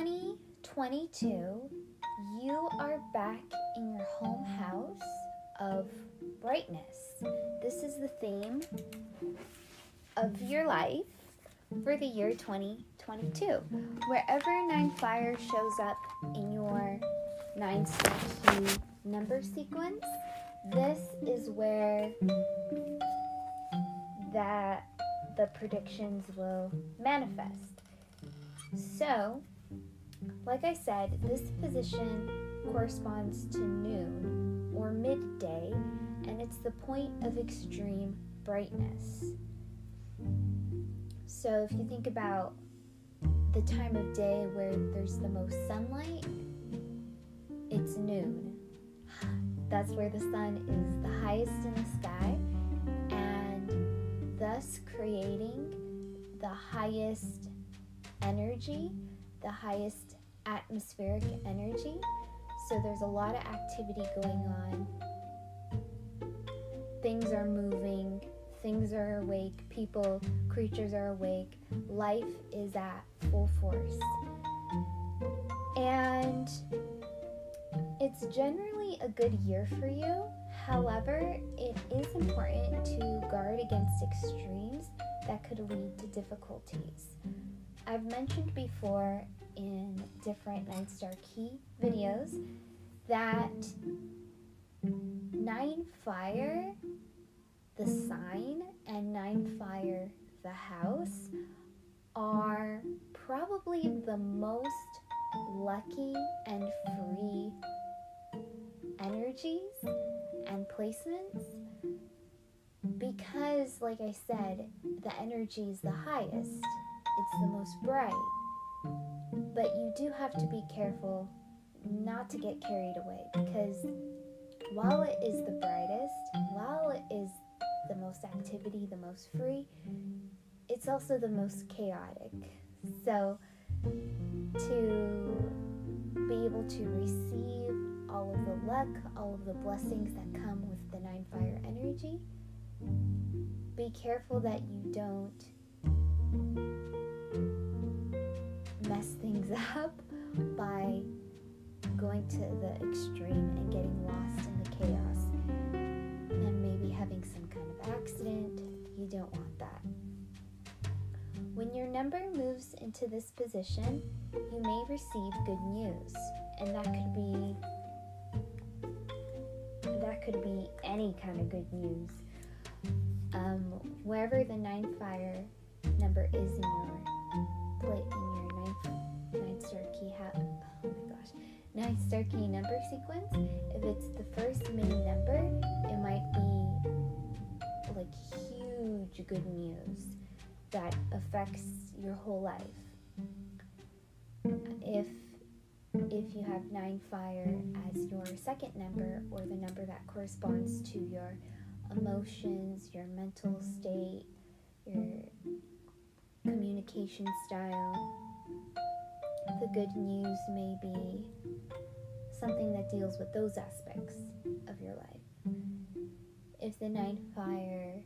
2022, you are back in your home house of brightness. This is the theme of your life for the year 2022. Wherever Nine Fire shows up in your Nine Ki number sequence, this is where that the predictions will manifest. So, like I said, this position corresponds to noon or midday, and it's the point of extreme brightness. So, if you think about the time of day where there's the most sunlight, it's noon. That's where the sun is the highest in the sky, and thus creating the highest energy, the highest atmospheric energy. So there's a lot of activity going on. Things are moving, things are awake, people, creatures are awake. Life is at full force. And it's generally a good year for you. However, it is important to guard against extremes that could lead to difficulties. I've mentioned before in different Nine Star Ki videos that Nine Fire, the sign, and Nine Fire, the house, are probably the most lucky and free energies and placements because, like I said, the energy is the highest, it's the most bright. But you do have to be careful not to get carried away because while it is the brightest, while it is the most activity, the most free, it's also the most chaotic. So, to be able to receive all of the luck, all of the blessings that come with the nine fire energy, be careful that you don't mess things up by going to the extreme and getting lost in the chaos and maybe having some kind of accident. You don't want that. When your number moves into this position, you may receive good news, and that could be that could be any kind of good news. Um, wherever the nine fire number is in your plate in your ninth nine star ki hat. Oh my gosh, nine star ki number sequence. If it's the first main number, it might be like huge good news that affects your whole life. If if you have nine fire as your second number or the number that corresponds to your emotions, your mental state, your communication style, the good news may be something that deals with those aspects of your life. If the nine fire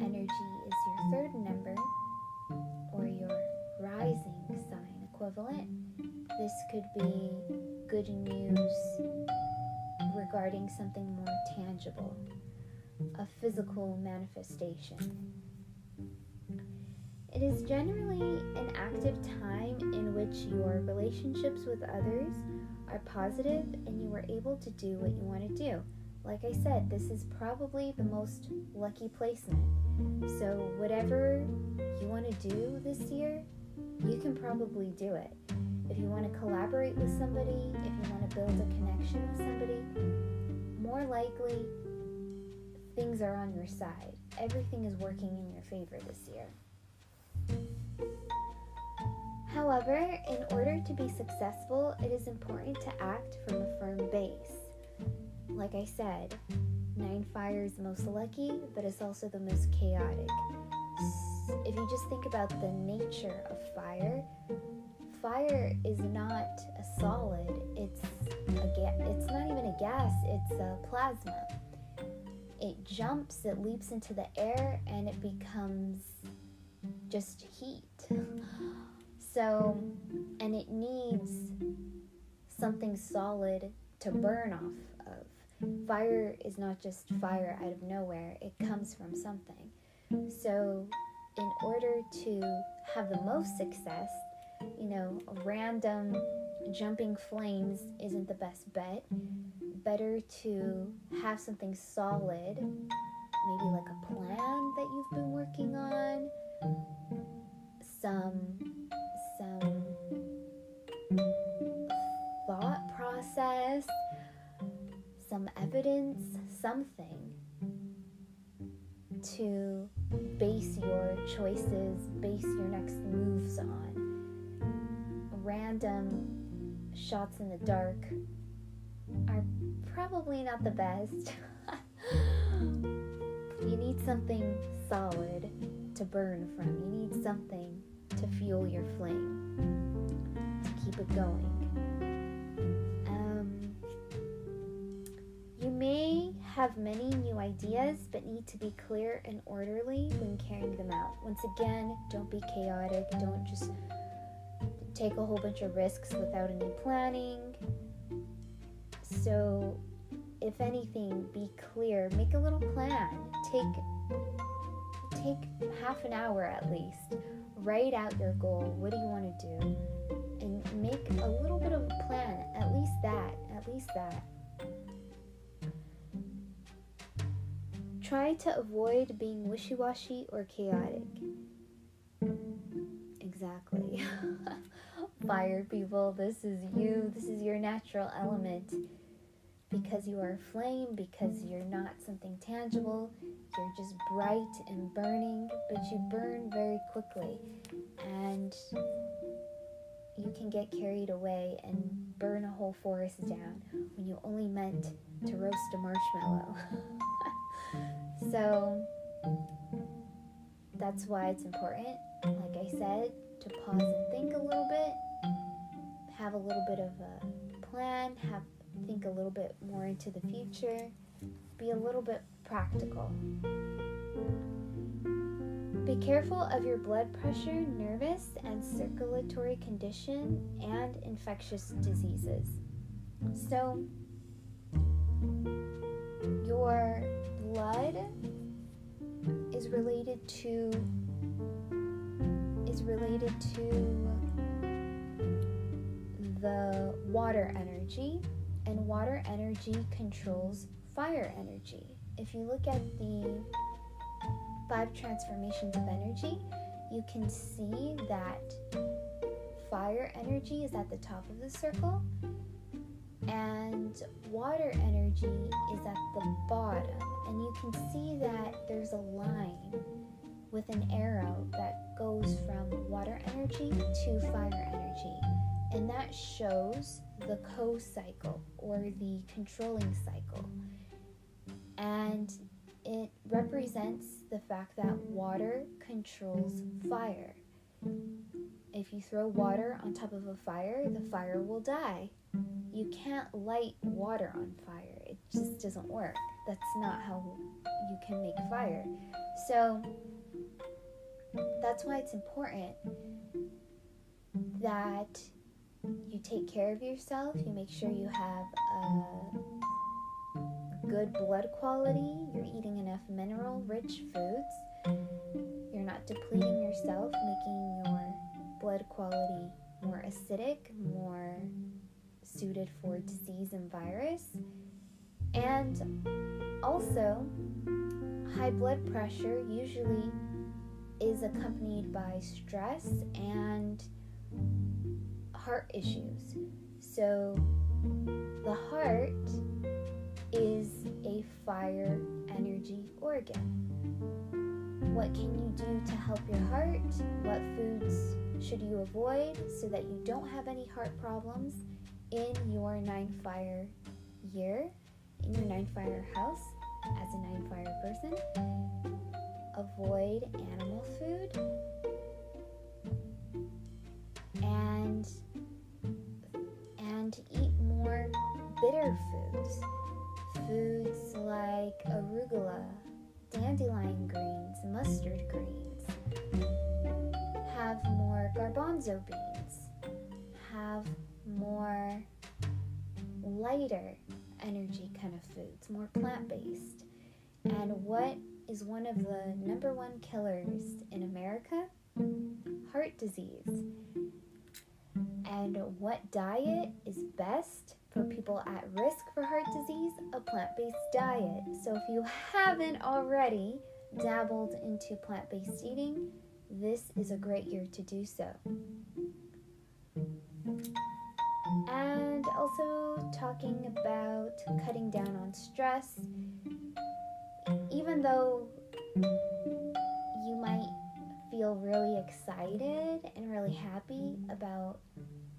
energy is your third number or your rising sign equivalent, this could be good news regarding something more tangible, a physical manifestation. It is generally an active time in which your relationships with others are positive and you are able to do what you want to do. Like I said, this is probably the most lucky placement. So, whatever you want to do this year, you can probably do it. If you want to collaborate with somebody, if you want to build a connection with somebody, more likely things are on your side. Everything is working in your favor this year. However, in order to be successful, it is important to act from a firm base. Like I said, Nine Fire is the most lucky, but it's also the most chaotic. If you just think about the nature of fire, fire is not a solid. It's a ga- it's not even a gas, it's a plasma. It jumps, it leaps into the air and it becomes just heat. So, and it needs something solid to burn off of. Fire is not just fire out of nowhere, it comes from something. So, in order to have the most success, you know, random jumping flames isn't the best bet. Better to have something solid, maybe like a plan that you've been working on, some some thought process, some evidence, something to base your choices, base your next moves on. Random shots in the dark are probably not the best. you need something solid to burn from. You need something to fuel your flame, to keep it going. Um, you may have many new ideas but need to be clear and orderly when carrying them out. Once again, don't be chaotic. Don't just take a whole bunch of risks without any planning. So, if anything, be clear. Make a little plan. Take take half an hour at least. Write out your goal. What do you want to do? And make a little bit of a plan. At least that. At least that. Try to avoid being wishy washy or chaotic. Exactly. Fire people, this is you. This is your natural element. Because you are a flame, because mm. you're not something tangible, you're just bright and burning, but you burn very quickly. And you can get carried away and burn a whole forest down when you only meant to roast a marshmallow. so that's why it's important, like I said, to pause and think a little bit, have a little bit of a plan, have think a little bit more into the future, be a little bit practical. Be careful of your blood pressure, nervous and circulatory condition, and infectious diseases. So, your blood is related to is related to the water energy and water energy controls fire energy. If you look at the five transformations of energy, you can see that fire energy is at the top of the circle and water energy is at the bottom. And you can see that there's a line with an arrow that goes from water energy to fire energy. And that shows the ko cycle or the controlling cycle. And it represents the fact that water controls fire. If you throw water on top of a fire, the fire will die. You can't light water on fire, it just doesn't work. That's not how you can make fire. So, that's why it's important that you take care of yourself, you make sure you have a good blood quality, you're eating enough mineral rich foods, you're not depleting yourself, making your blood quality more acidic, more suited for disease and virus. And also, high blood pressure usually is accompanied by stress and heart issues. So, the heart is a fire energy organ. What can you do to help your heart? What foods should you avoid so that you don't have any heart problems in your nine fire year, in your nine fire house as a nine fire person? Avoid animal food and and eat more bitter foods. Foods like arugula, dandelion greens, mustard greens. have more garbanzo beans, have more lighter energy kind of foods, more plant based. And what is one of the number one killers in America? Heart disease. And what diet is best for people at risk for heart disease? A plant based diet. So if you haven't already dabbled into plant based eating, this is a great year to do so. And also talking about cutting down on stress. Even though you might feel really excited and really happy about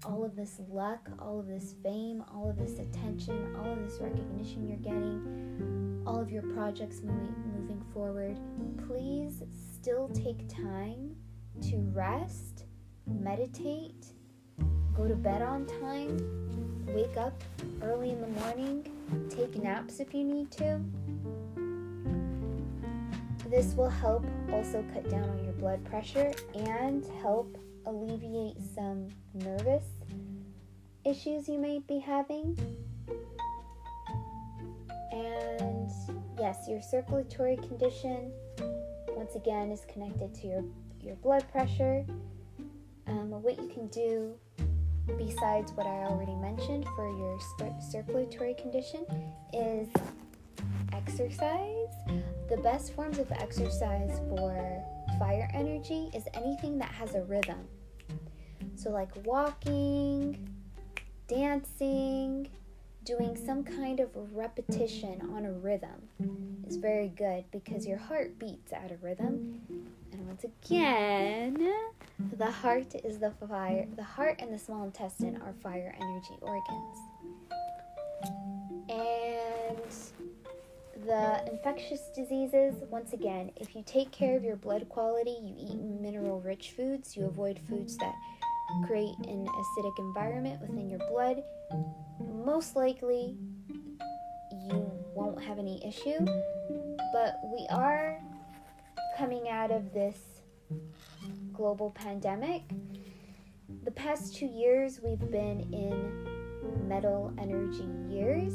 all of this luck, all of this fame, all of this attention, all of this recognition you're getting, all of your projects moving, forward, please still take time to rest, meditate, go to bed on time, wake up early in the morning, take naps if you need to. This will help also cut down on your blood pressure and help alleviate some nervous issues you may be having. And yes, your circulatory condition, once again, is connected to your, your blood pressure. Um, what you can do besides what I already mentioned for your circulatory condition is exercise. The best forms of exercise for fire energy is anything that has a rhythm. So, like walking, dancing, doing some kind of repetition on a rhythm is very good because your heart beats at a rhythm. And once again, the heart is the fire. The heart and the small intestine are fire energy organs. And the infectious diseases, once again, if you take care of your blood quality, you eat mineral rich foods, you avoid foods that create an acidic environment within your blood, most likely you won't have any issue. But we are coming out of this global pandemic. The past two years, we've been in metal energy years,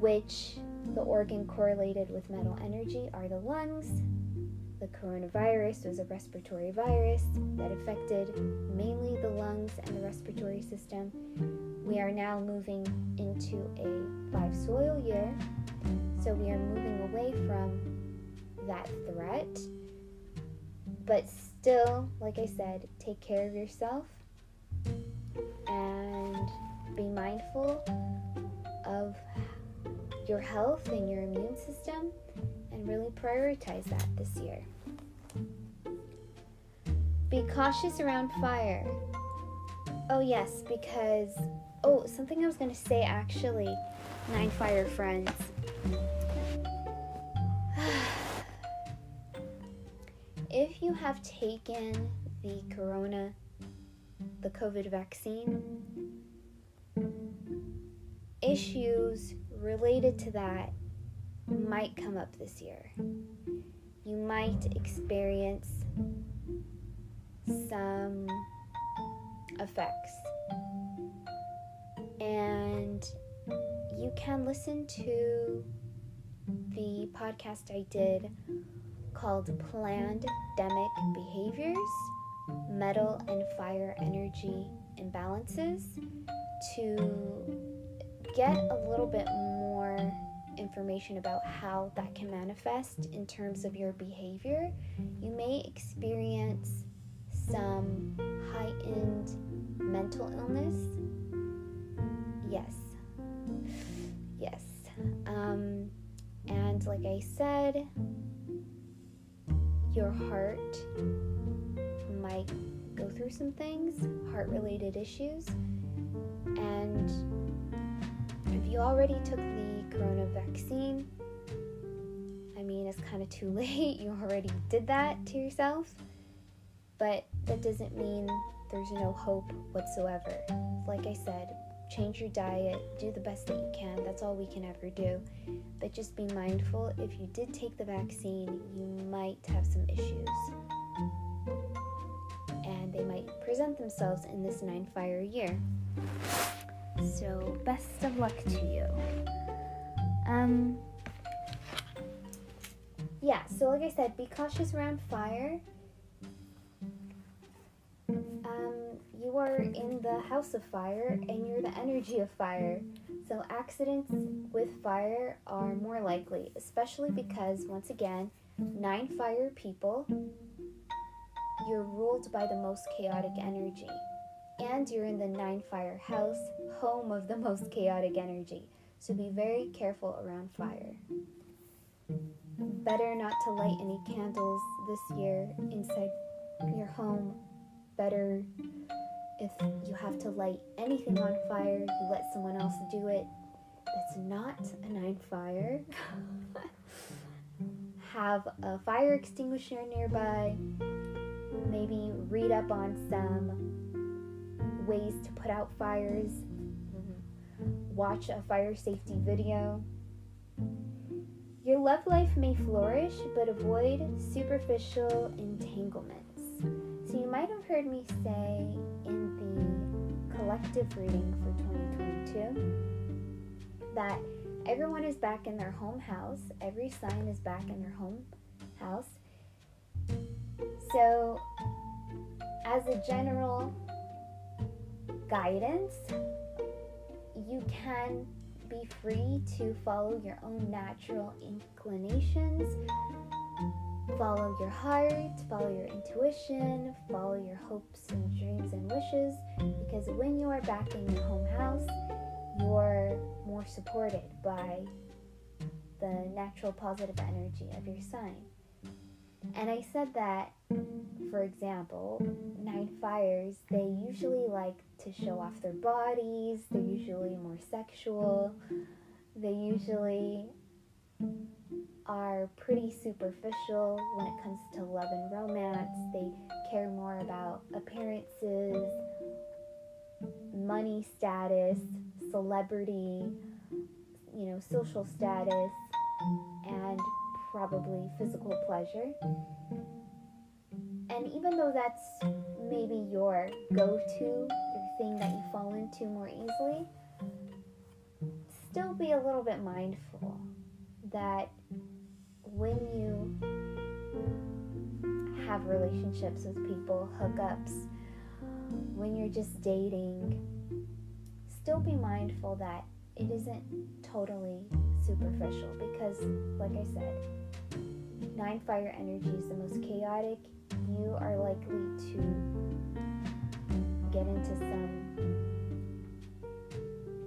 which the organ correlated with metal energy are the lungs. The coronavirus was a respiratory virus that affected mainly the lungs and the respiratory system. We are now moving into a five soil year, so we are moving away from that threat. But still, like I said, take care of yourself and be mindful of your health and your immune system and really prioritize that this year. Be cautious around fire. Oh, yes, because. Oh, something I was going to say actually, Nine Fire Friends. if you have taken the corona, the COVID vaccine, issues related to that might come up this year. You might experience some effects. And you can listen to the podcast I did called Plandemic Behaviors Metal and Fire Energy Imbalances to get a little bit more information about how that can manifest in terms of your behavior, you may experience some heightened mental illness. Yes. Yes. Um, and like I said, your heart might go through some things, heart related issues. And you already took the corona vaccine, I mean, it's kind of too late. You already did that to yourself. But that doesn't mean there's no hope whatsoever. Like I said, change your diet, do the best that you can. That's all we can ever do. But just be mindful if you did take the vaccine, you might have some issues. and they might present themselves in this nine fire year. So, best of luck to you. Um, yeah, so like I said, be cautious around fire. Um, you are in the house of fire and you're the energy of fire. So, accidents with fire are more likely, especially because, once again, nine fire people, you're ruled by the most chaotic energy. And you're in the nine fire house, home of the most chaotic energy. So, be very careful around fire. Better not to light any candles this year inside your home. Better if you have to light anything on fire, you let someone else do it. That's not a nine fire. have a fire extinguisher nearby. Maybe read up on some ways to put out fires. Mm-hmm. Watch a fire safety video. Your love life may flourish, but avoid superficial entanglements. So, you might have heard me say in the collective reading for 2022 that everyone is back in their home house, every sign is back in their home house. So, as a general guidance, you can be free to follow your own natural inclinations, follow your heart, follow your intuition, follow your hopes and dreams and wishes, because when you are back in your home house, you're more supported by the natural positive energy of your sign. And I said that, for example, nine fires, they usually like to show off their bodies, they're usually more sexual, they usually are pretty superficial when it comes to love and romance. They care more about appearances, money status, celebrity, you know, social status, and probably physical pleasure. And even though that's maybe your go to, your thing that you fall into more easily, still be a little bit mindful that when you have relationships with people, hookups, when you're just dating, still be mindful that it isn't totally superficial because, like I said, nine fire energy is the most chaotic. You are likely to get into some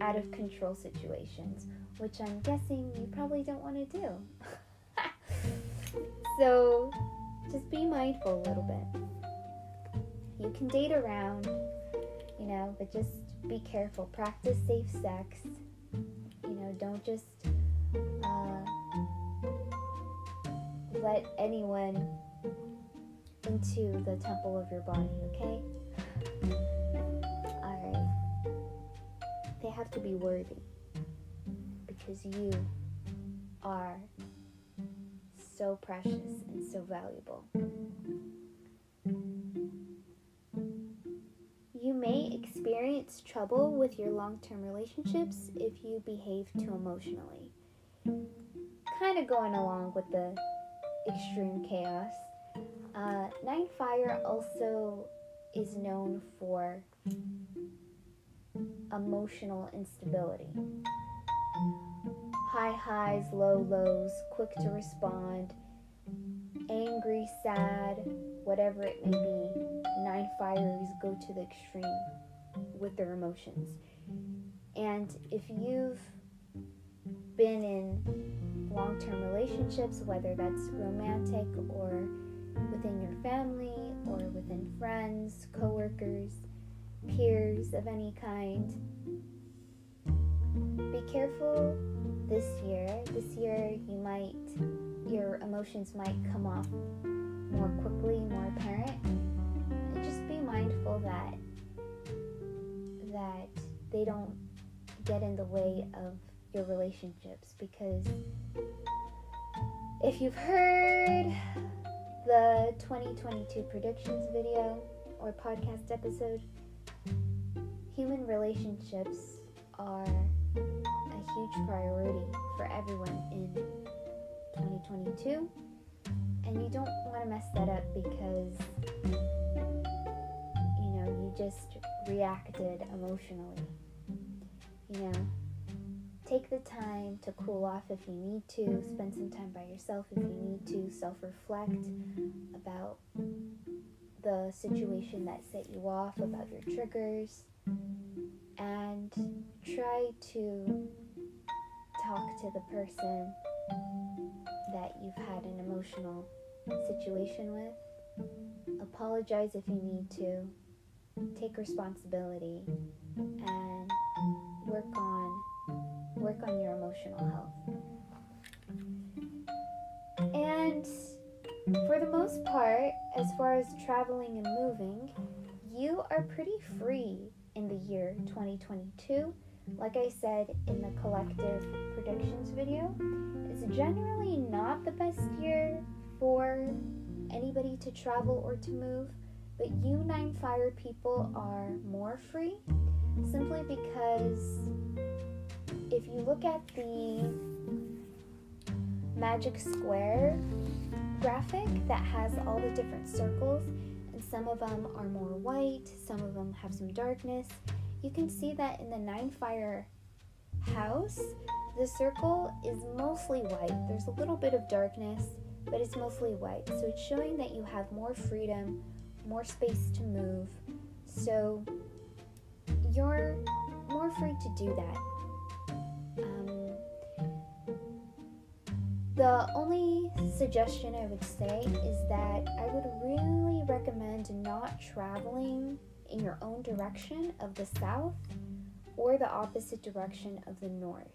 out of control situations, which I'm guessing you probably don't want to do. so just be mindful a little bit. You can date around, you know, but just be careful. Practice safe sex. You know, don't just uh, let anyone into the temple of your body, okay? Alright. They have to be worthy because you are so precious and so valuable. You may experience trouble with your long term relationships if you behave too emotionally. Kind of going along with the extreme chaos. Uh, Nine Fire also is known for emotional instability. High highs, low lows, quick to respond, angry, sad, whatever it may be. Nine fires go to the extreme with their emotions. And if you've been in long term relationships, whether that's romantic or within your family or within friends, coworkers, peers of any kind, be careful this year. This year, you might, your emotions might come off more quickly, more apparent. And just be mindful that that they don't get in the way of your relationships because if you've heard the 2022 predictions video or podcast episode, human relationships are a huge priority for everyone in 2022. And you don't want to mess that up because, you know, you just reacted emotionally. You know, take the time to cool off if you need to, spend some time by yourself if you need to, self reflect about the situation that set you off, about your triggers, and try to talk to the person that you've had an emotional situation with. Apologize if you need to. Take responsibility and work on work on your emotional health. And for the most part, as far as traveling and moving, you are pretty free in the year 2022. Like I said in the collective predictions video, it's generally not the best year for anybody to travel or to move, but you nine fire people are more free simply because if you look at the magic square graphic that has all the different circles, and some of them are more white, some of them have some darkness, you can see that in the nine fire house, the circle is mostly white. There's a little bit of darkness, but it's mostly white. So it's showing that you have more freedom, more space to move. So you're more free to do that. The only suggestion I would say is that I would really recommend not traveling in your own direction of the south or the opposite direction of the north.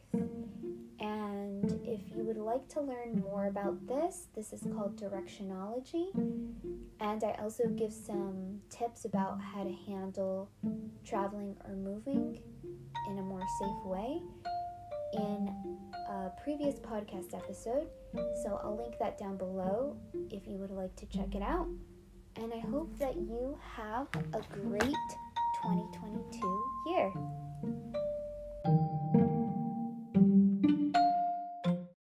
And if you would like to learn more about this, this is called directionology. And I also give some tips about how to handle traveling or moving in a more safe way in a previous podcast episode. So I'll link that down below if you would like to check it out. And I hope that you have a great 2022 year.